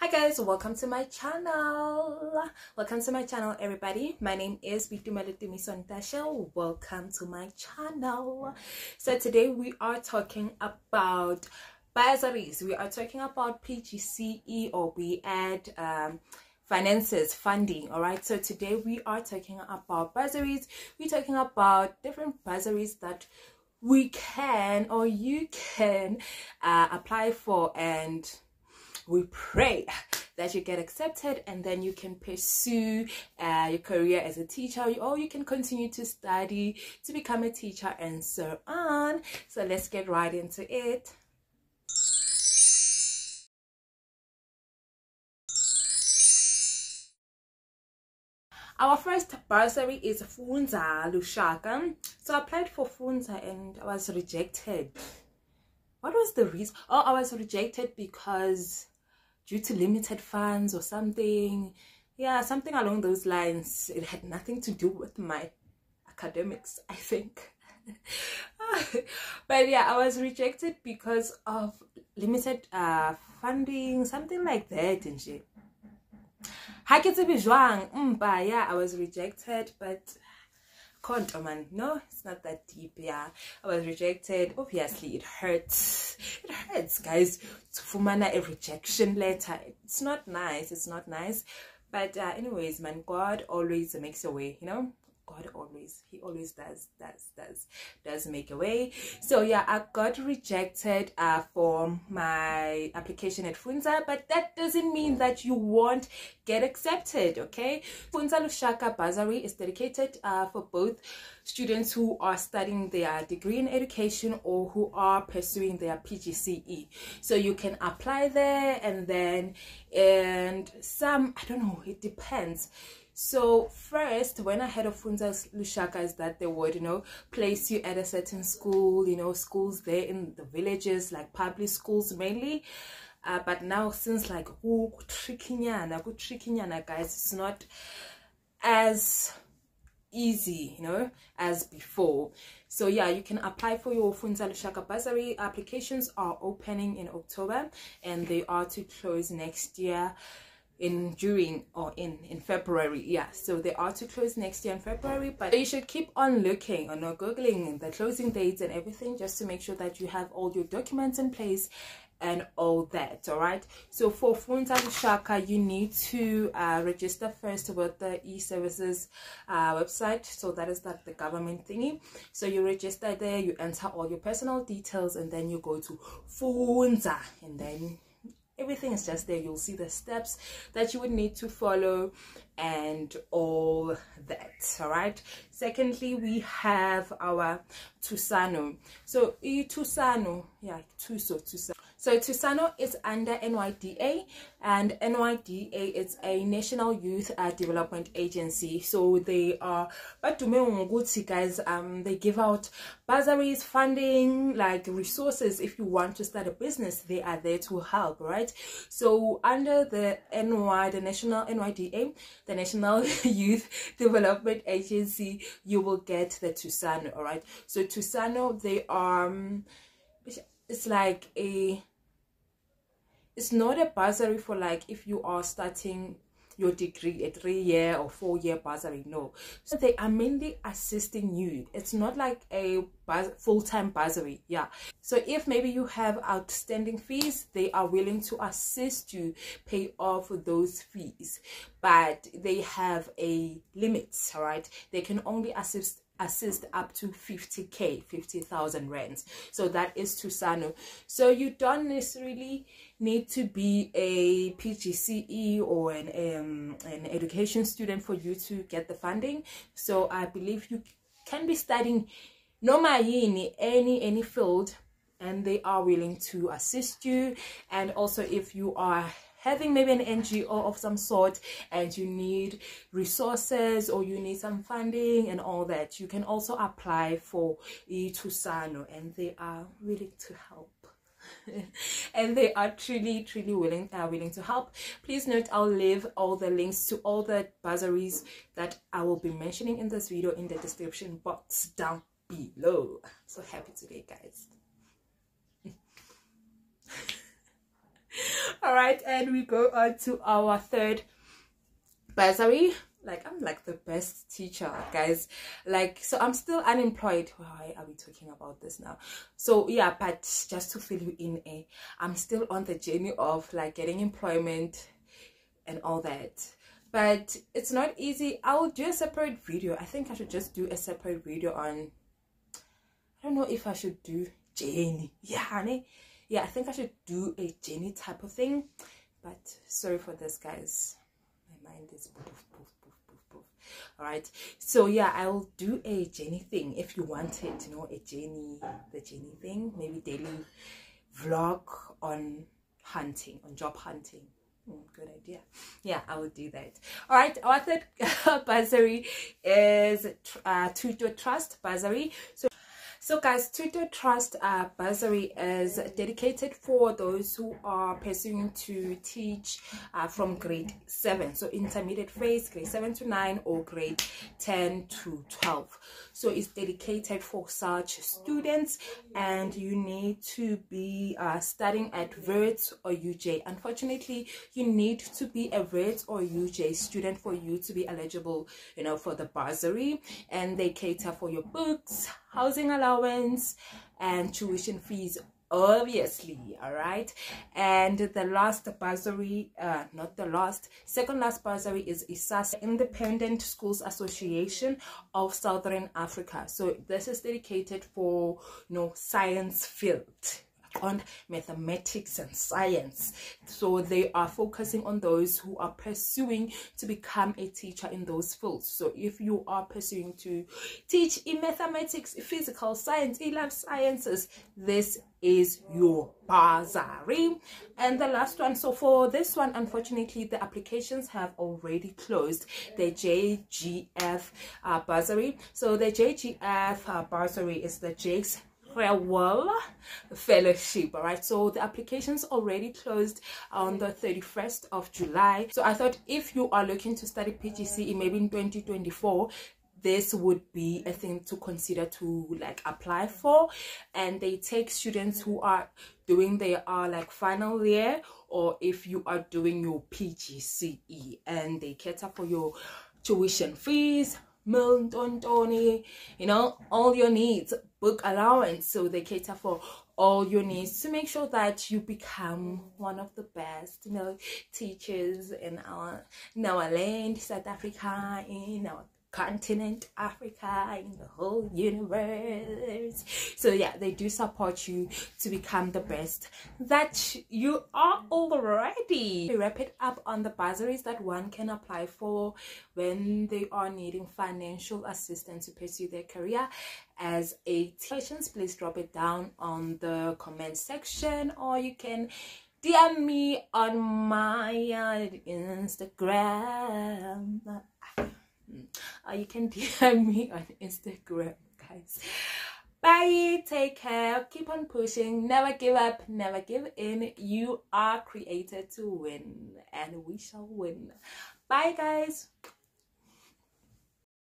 hi guys welcome to my channel. Welcome to my channel everybody. My name is Sontasha. welcome to my channel. So today we are talking about bursaries. We are talking about pgce or we add um, finances funding all right? So today we are talking about bursaries. We're talking about different bursaries that we can or you can uh, apply for and we pray that you get accepted and then you can pursue uh, your career as a teacher or you can continue to study to become a teacher and so on so let's get right into it Our first bursary is Funza Lushaka. So I applied for Funza and I was rejected. What was the reason? Oh, I was rejected because due to limited funds or something. Yeah something along those lines. It had nothing to do with my academics i think. But yeah i was rejected because of limited uh funding something like that and shit yeah i was rejected but Conto man, no, it's not that deep. Yeah, I was rejected. Obviously, it hurts. It hurts, guys. To fumana a rejection letter. It's not nice. It's not nice. But uh, anyways, man, God always makes a way. You know, God always, He always does, does, does, does make a way. So yeah, I got rejected uh, for my application at Funza, but that doesn't mean that you won't get accepted, okay? Funza Lushaka Bursary is dedicated uh, for both students who are studying their degree in education or who are pursuing their PGCE. So you can apply there and then, and some, I don't know, it depends so first, when I heard of Funza Lushaka is that they would, you know, place you at a certain school, you know, schools there in the villages, like public schools mainly. Uh, but now since like oh trickinyana, trickinyana guys, it's not as easy, you know, as before. So yeah, you can apply for your Funza Lushaka bursary. Applications are opening in October and they are to close next year in during or in in february yeah. So they are to close next year in february but you should keep on looking or not googling the closing dates and everything just to make sure that you have all your documents in place and all that all right? So for Funza Lushaka you need to uh, register first with the e-services uh, website. So that is like the government thingy. So you register there you enter all your personal details and then you go to Funza and then everything is just there. You'll see the steps that you would need to follow and all that all right? Secondly we have our Thusano. So e Thusano yeah tuso Thusano so Thusano is under NYDA and NYDA is a National Youth uh, Development Agency. So they are, but to me, guys, um, they give out bursaries, funding, like resources. If you want to start a business, they are there to help, right? So under the NY, the National NYDA, the National Youth Development Agency, you will get the Thusano, all right? So Thusano, they are, um, it's like a it's not a bursary for like if you are starting your degree a three year or four year bursary no. So they are mainly assisting you. It's not like a full-time bursary yeah. So if maybe you have outstanding fees they are willing to assist you pay off those fees. But they have a limit all right? They can only assist assist up to 50k 50,000 rands. So that is Thusano. So you don't necessarily need to be a PGCE or an um, an education student for you to get the funding. So I believe you can be studying no matter any any field and they are willing to assist you. And also if you are having maybe an NGO of some sort and you need resources or you need some funding and all that, you can also apply for Itusano and they are willing to help. and they are truly truly willing are uh, willing to help. Please note i'll leave all the links to all the bursaries that i will be mentioning in this video in the description box down below. So happy today guys all right and we go on to our third bursary. Like i'm like the best teacher guys. Like so i'm still unemployed. Why are we talking about this now? So yeah but just to fill you in eh, i'm still on the journey of like getting employment and all that. But it's not easy. I'll do a separate video. I think i should just do a separate video on i don't know if i should do journey yeah honey yeah i think i should do a jenny type of thing but sorry for this guys my mind is poof, poof, poof, all right so yeah i'll do a jenny thing if you want it you know a jenny the jenny thing maybe daily vlog on hunting on job hunting Mm, good idea. Yeah, I will do that. All right, our third bursary is uh, Thuto Trust bursary. So so guys, Thuto Trust uh, bursary is dedicated for those who are pursuing to teach uh, from grade 7. So intermediate phase, grade 7 to 9 or grade 10 to 12. So it's dedicated for such students and you need to be uh, studying at Wits or UJ. Unfortunately, you need to be a Wits or UJ student for you to be eligible, you know, for the bursary and they cater for your books, housing allowance and tuition fees obviously all right? And the last bursary uh not the last second last bursary is ISAS Independent Schools Association of Southern Africa. So this is dedicated for you know science field on mathematics and science. So they are focusing on those who are pursuing to become a teacher in those fields. So if you are pursuing to teach in mathematics physical science in life sciences this is your bursary and the last one so for this one unfortunately the applications have already closed. The jgf uh, so the jgf uh, is the jakes Gerwel fellowship all right? So the applications already closed on the 31st of july. So i thought if you are looking to study pgce maybe in 2024 this would be a thing to consider to like apply for. And they take students who are doing their uh, like final year or if you are doing your pgce and they cater for your tuition fees Tony, you know, all your needs, book allowance. So they cater for all your needs to make sure that you become one of the best, you know, teachers in our in our land, South Africa, in our continent Africa in the whole universe. So yeah they do support you to become the best that you are already. We wrap it up on the bursaries that one can apply for when they are needing financial assistance to pursue their career. As a patients please drop it down on the comment section or you can DM me on my Instagram uh, you can DM me on Instagram, guys. Bye. Take care. Keep on pushing. Never give up. Never give in. You are created to win, and we shall win. Bye, guys.